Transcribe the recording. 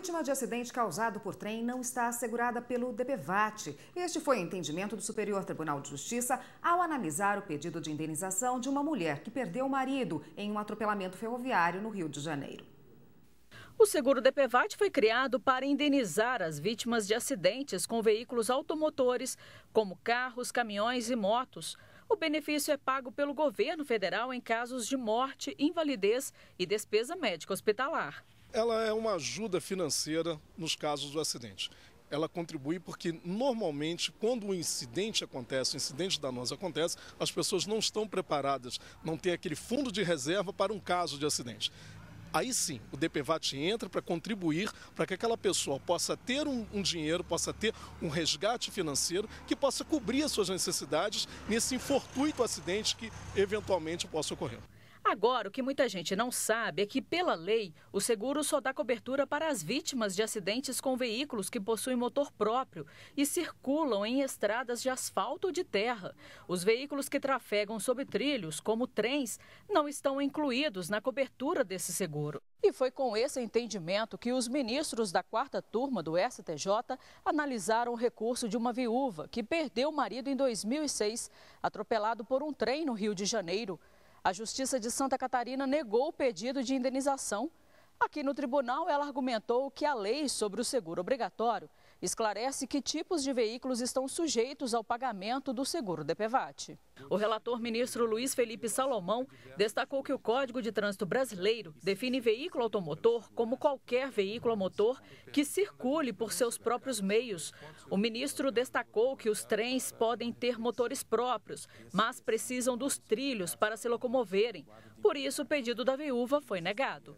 Vítima de acidente causado por trem não está assegurada pelo DPVAT. Este foi o entendimento do Superior Tribunal de Justiça ao analisar o pedido de indenização de uma mulher que perdeu o marido em um atropelamento ferroviário no Rio de Janeiro. O seguro DPVAT foi criado para indenizar as vítimas de acidentes com veículos automotores, como carros, caminhões e motos. O benefício é pago pelo governo federal em casos de morte, invalidez e despesa médica hospitalar ela é uma ajuda financeira nos casos do acidente. Ela contribui porque normalmente quando um incidente acontece, um incidente danoso acontece, as pessoas não estão preparadas, não tem aquele fundo de reserva para um caso de acidente. Aí sim, o DPVAT entra para contribuir para que aquela pessoa possa ter um, um, dinheiro, possa ter um resgate financeiro que possa cobrir as suas necessidades nesse infortuito acidente que eventualmente possa ocorrer. Agora, o que muita gente não sabe é que, pela lei, o seguro só dá cobertura para as vítimas de acidentes com veículos que possuem motor próprio e circulam em estradas de asfalto ou de terra. Os veículos que trafegam sobre trilhos, como trens, não estão incluídos na cobertura desse seguro. E foi com esse entendimento que os ministros da quarta turma do STJ analisaram o recurso de uma viúva que perdeu o marido em 2006, atropelado por um trem no Rio de Janeiro. A Justiça de Santa Catarina negou o pedido de indenização. Aqui no tribunal, ela argumentou que a lei sobre o seguro obrigatório esclarece que tipos de veículos estão sujeitos ao pagamento do seguro DPVAT. O relator ministro Luiz Felipe Salomão destacou que o Código de Trânsito Brasileiro define veículo automotor como qualquer veículo a motor que circule por seus próprios meios. O ministro destacou que os trens podem ter motores próprios, mas precisam dos trilhos para se locomoverem. Por isso, o pedido da viúva foi negado.